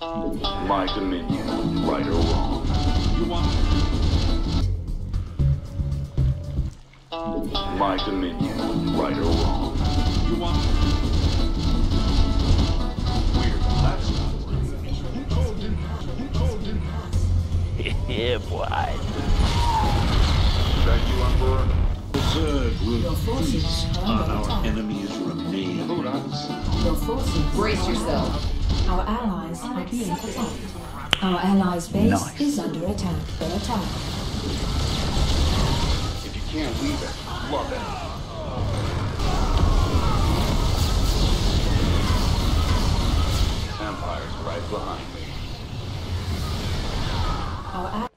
My dominion, right or wrong. You want My dominion, right or wrong. you want Weird. That's Who told you? Who told you? yeah, boy. That you Emperor? Zerg Your will forces feast are on under our attack. enemy's remains. Your forces. Brace yourself. Our allies are being attacked. Our allies' base nice. is under attack. They're. If you can't leave it, love it. Empire's right behind me. Our